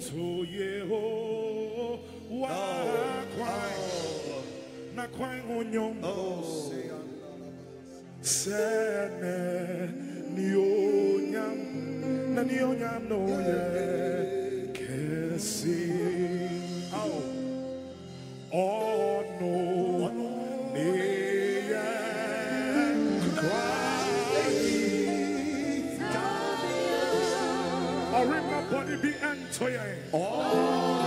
to you. kwang oh, na kwang unyongo oh. sene nionyam na no ye. Kesi 所以哦。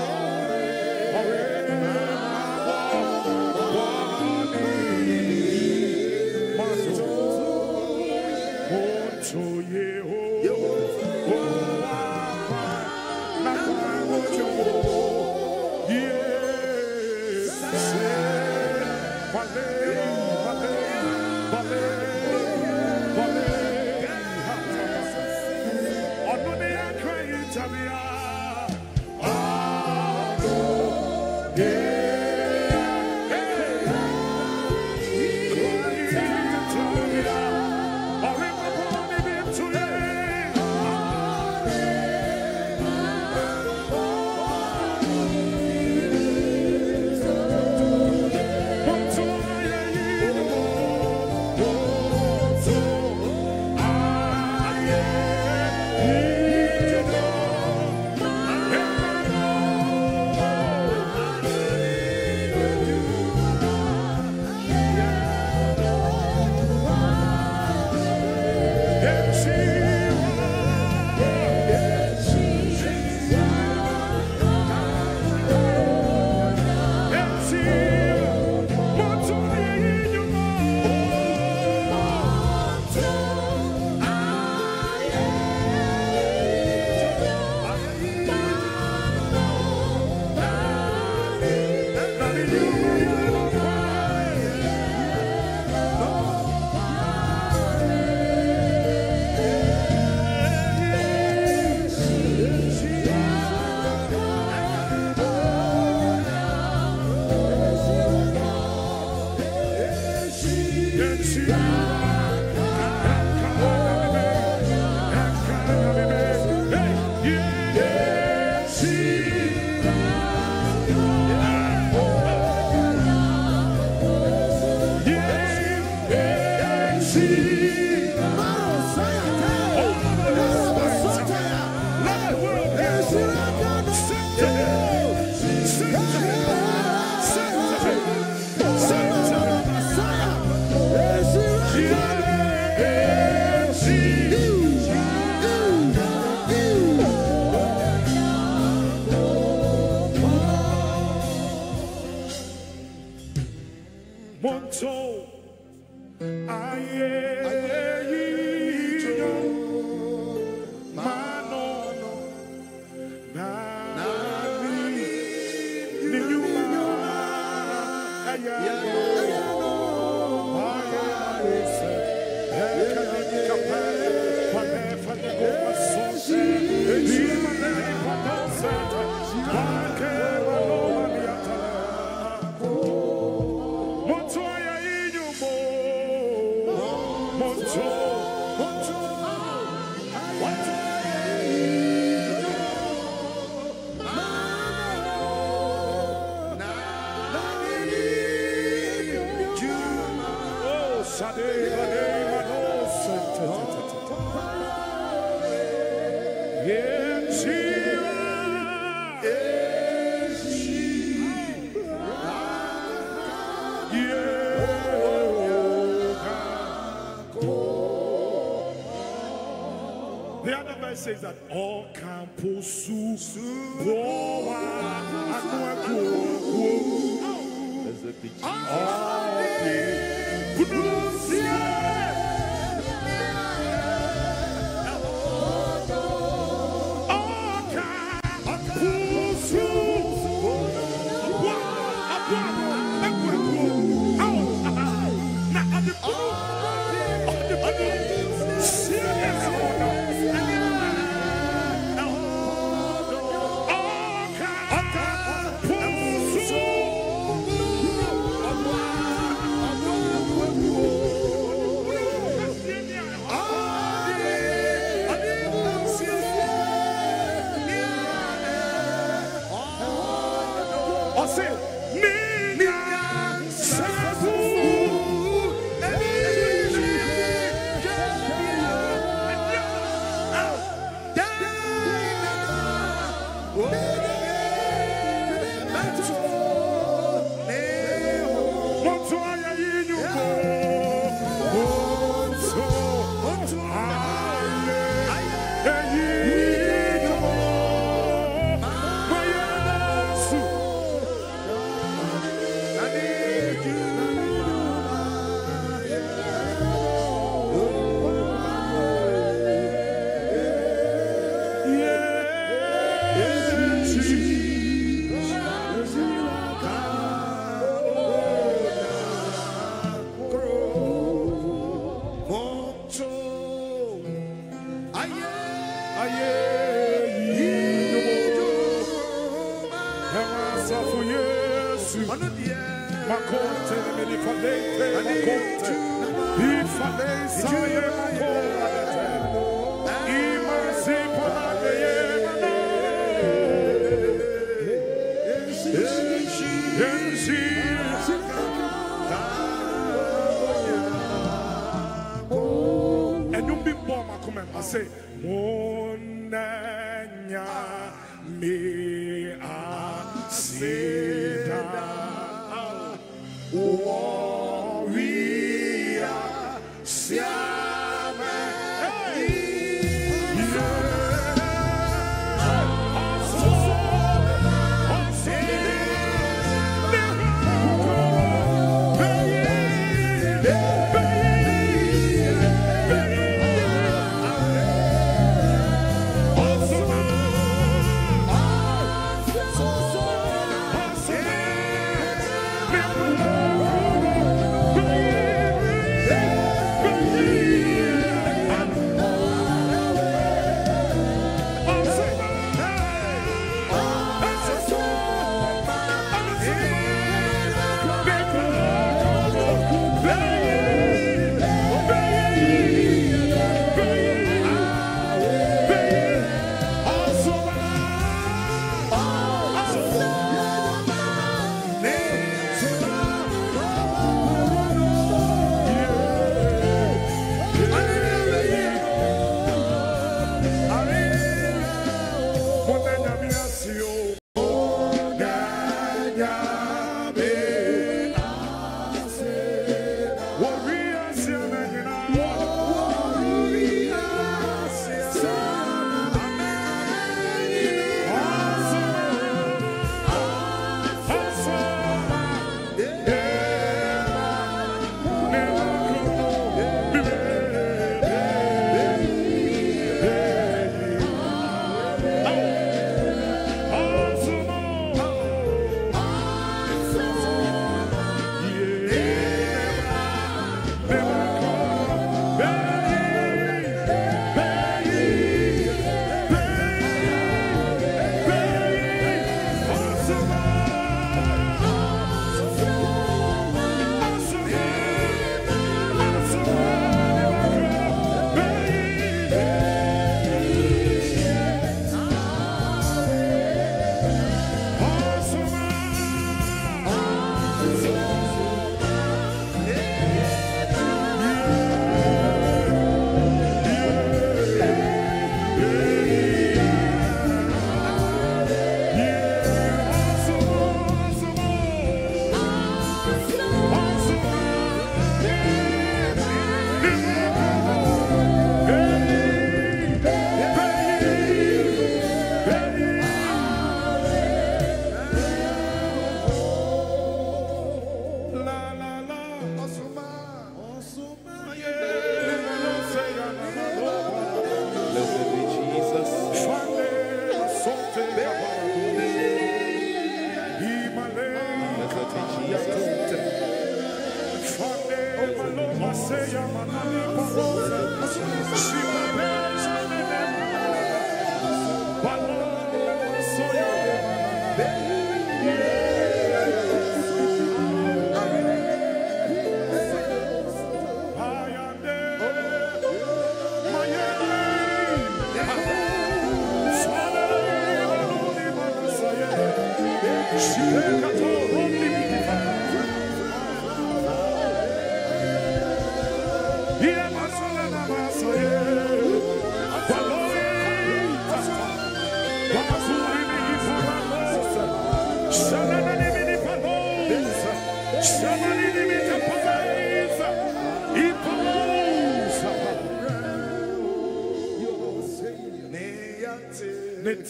says that all can pursue. All things.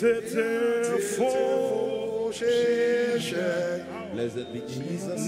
beautiful. Blessed be Jesus.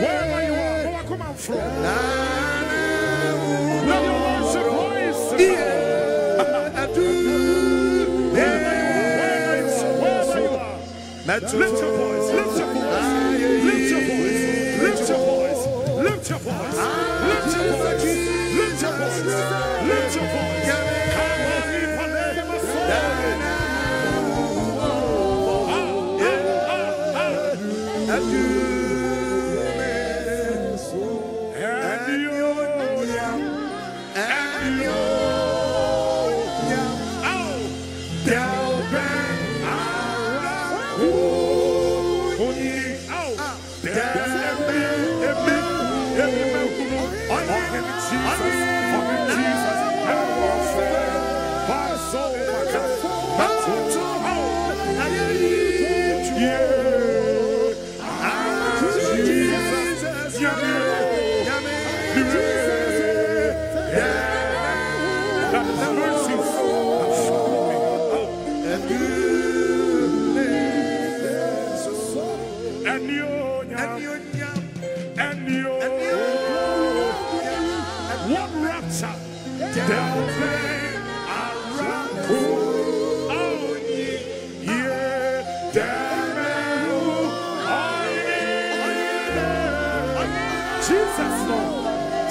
Wherever you are, where I come from. Let your voice. Lift lift your voice, lift your voice, lift your voice, lift your voice, lift your voice, lift your voice.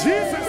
Jesus.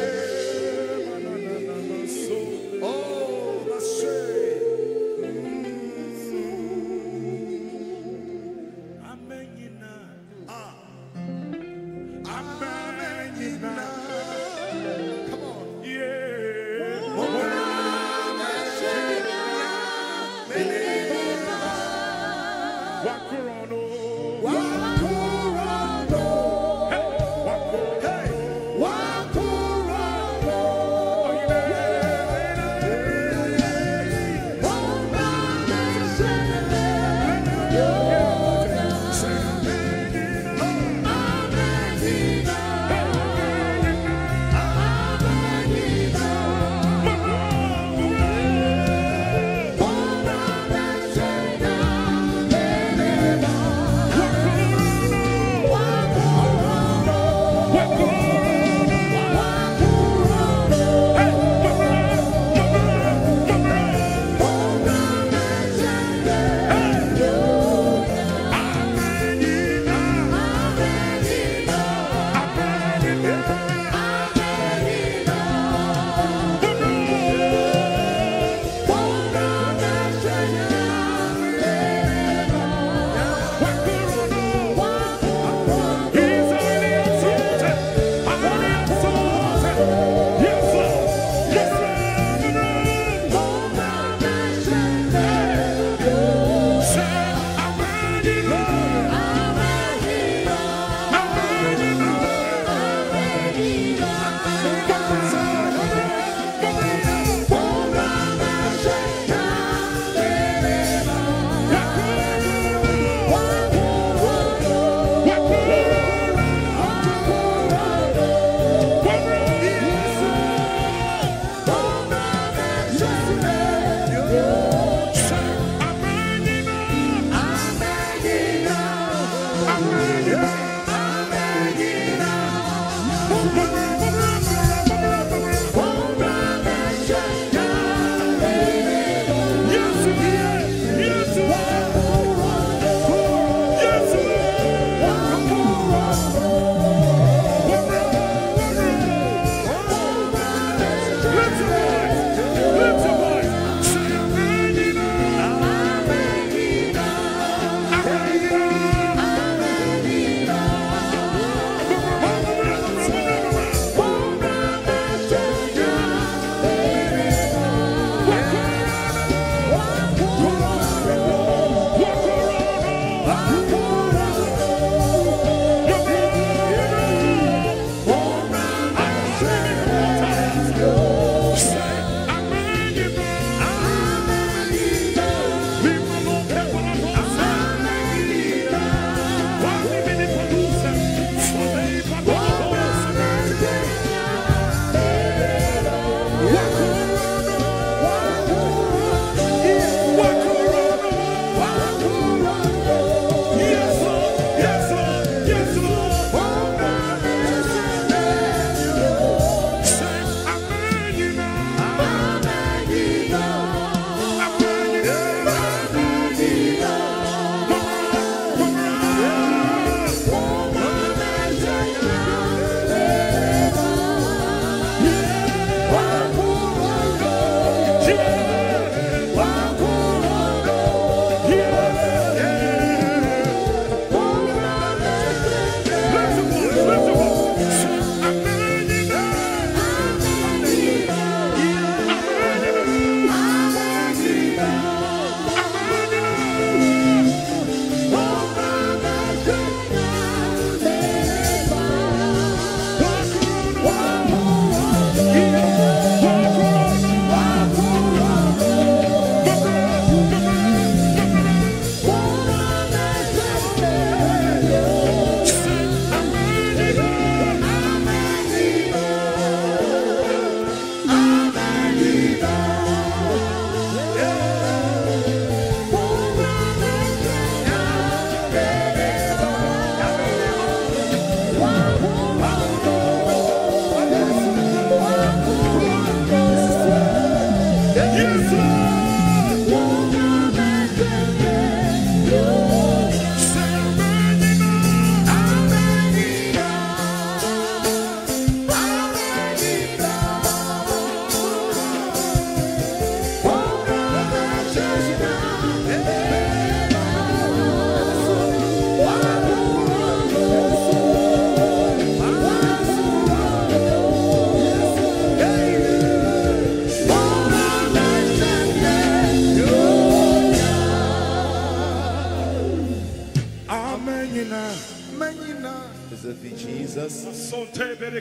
Let the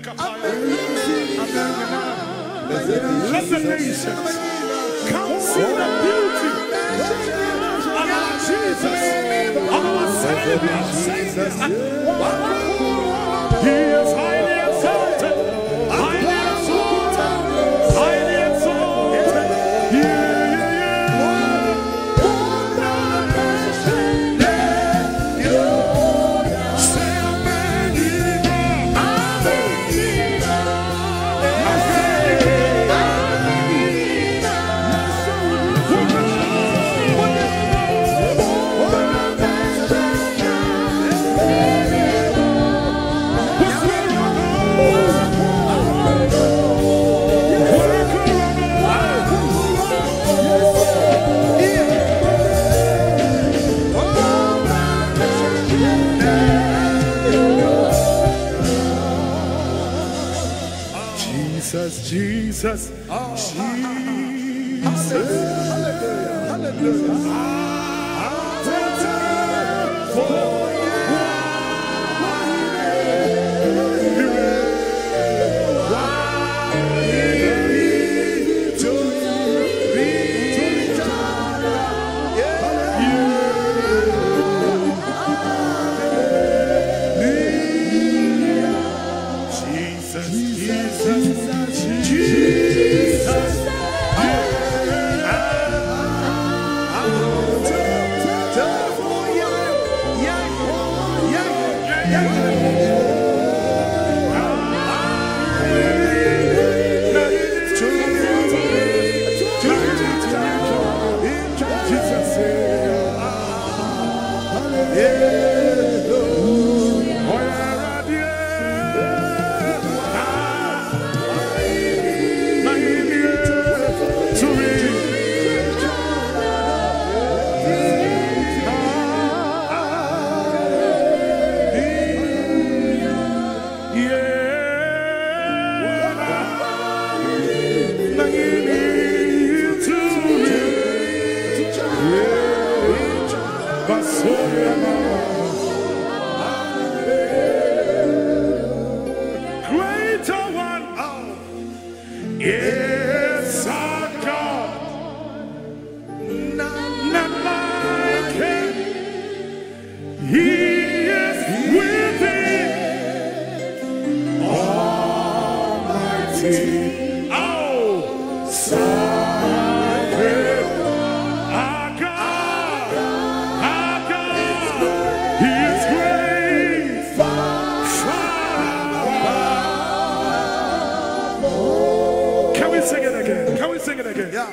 nations come see the beauty of our Jesus, of our Savior. He is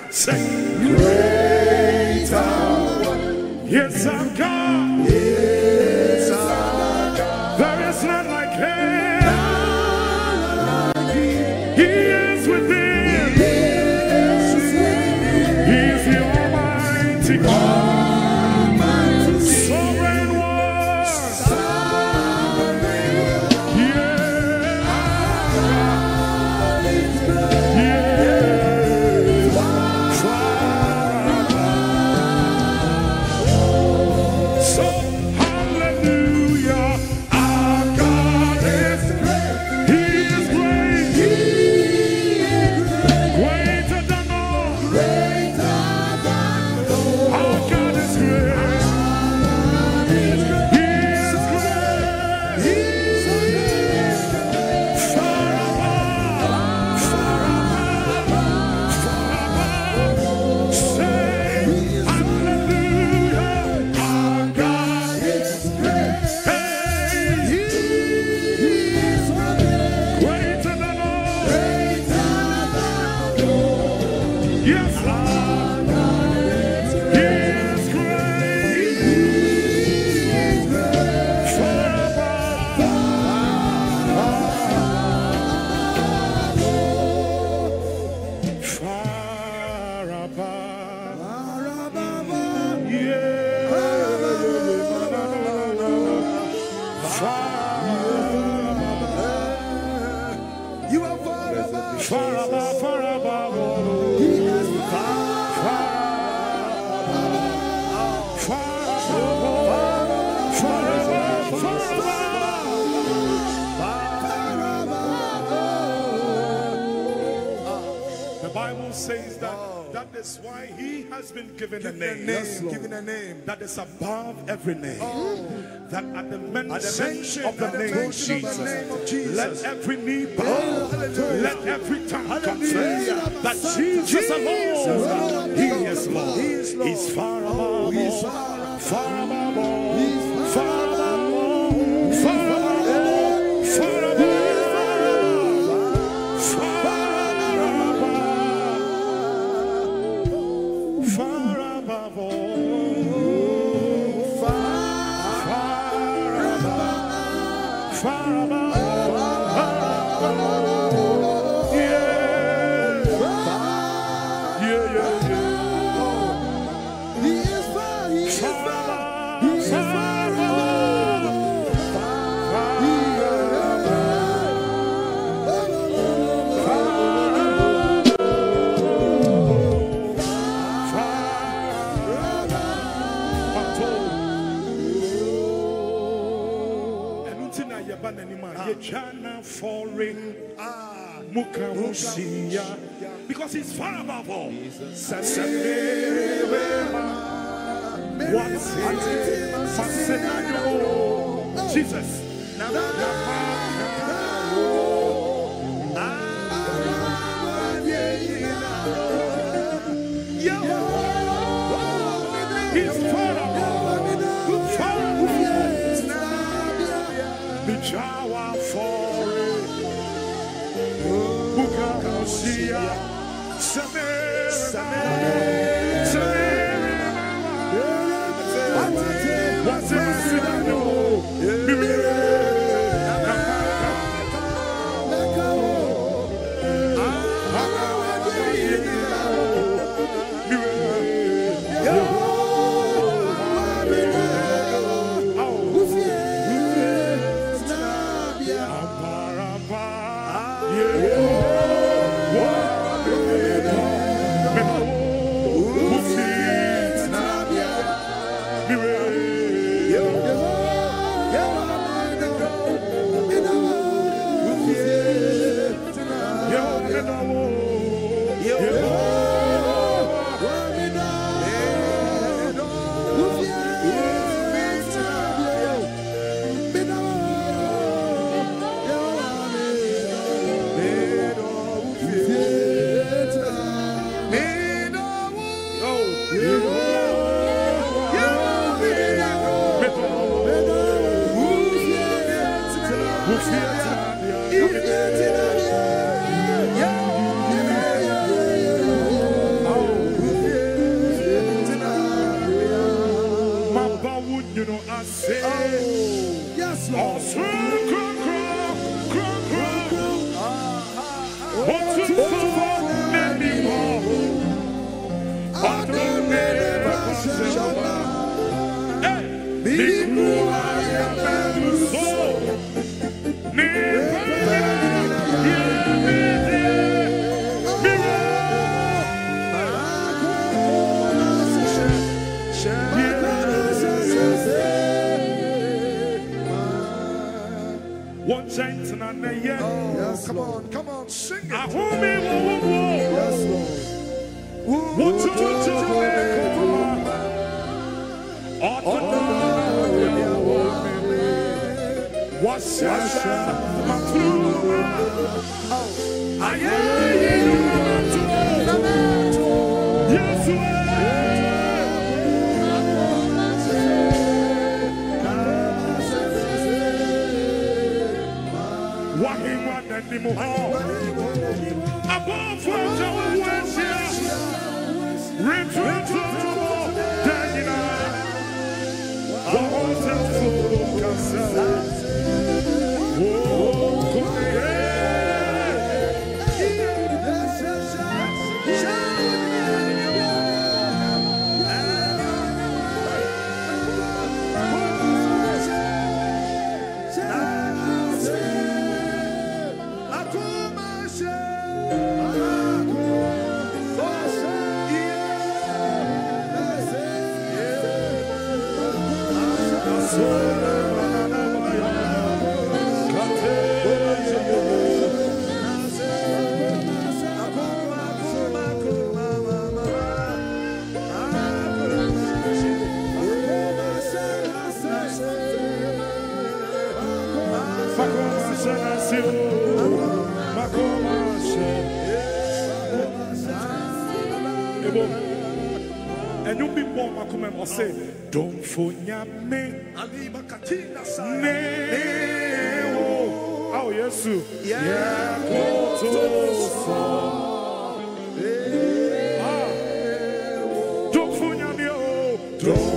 Say Yes. That is above every name. Oh. That at the mention, At the mention of the name of Jesus, name of Jesus. let every knee bow, Oh, let every tongue confess that Jesus alone, alone. He is Lord. He is far oh, above He's all, far above far because he's far above all sɛ sɛ merema wate fase jesus jẹ́ ìtìnà nẹ́yẹ. Yes, come on, come on, sing it. Àhómi wọ́wọ́wọ́. Yes, Lord. Wọ́n tún agya wo wo ahyia. Retutu da nyinaa. Wɔwɔtafo kasa. Oh, nyame ne wo ao yesu. Yɛkoto sɔ domfo nyame o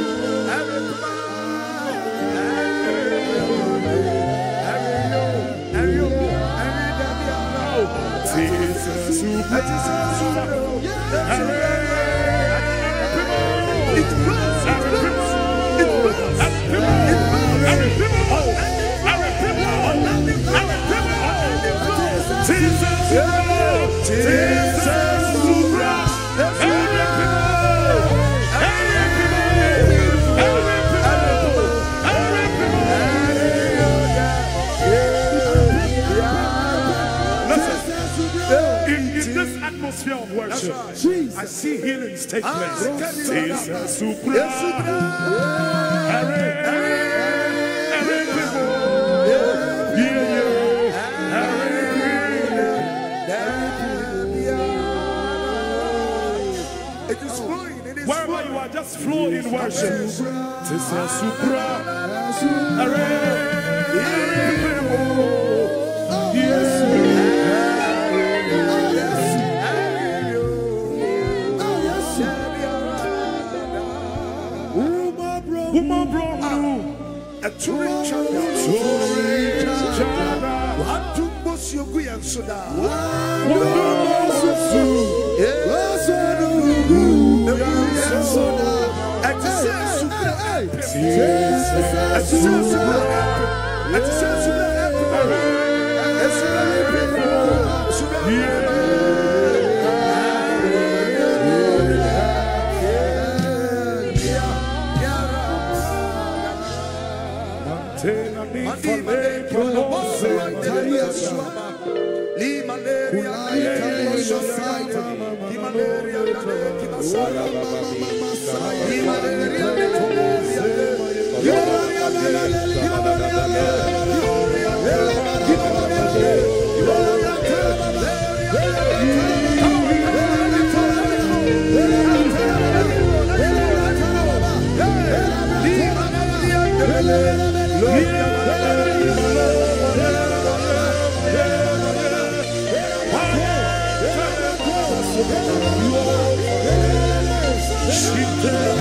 Supra. In, atmosphere of worship, I see healings take ah, place. Jesus Supra. Hare, hare, people. Yeah, yeah. Hare. It is oh. flowing. It is Wherever flowing. you are, just flow in worship. Jesus Supra. Hare, hare, A touring champion. Sorry, Chada. One to boss your good and soda. Tena Masaya.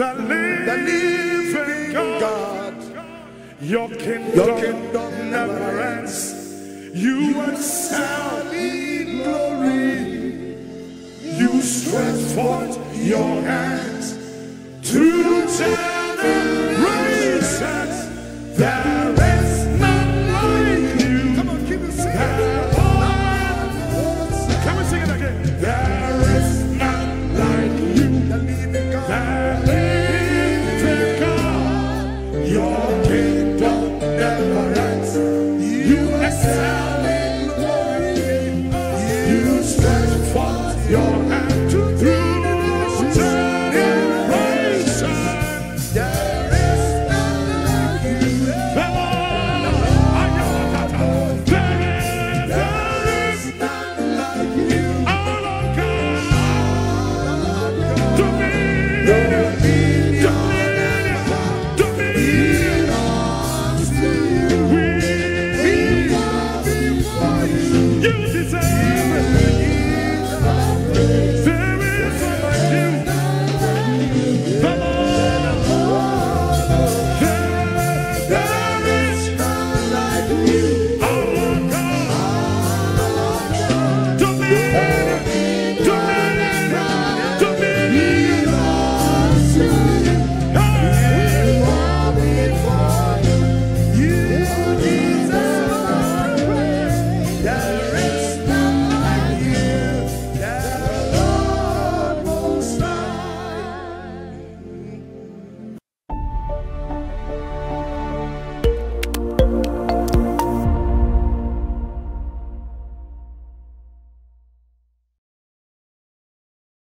the living God. Your kingdom, Your kingdom never ends. You excel in Your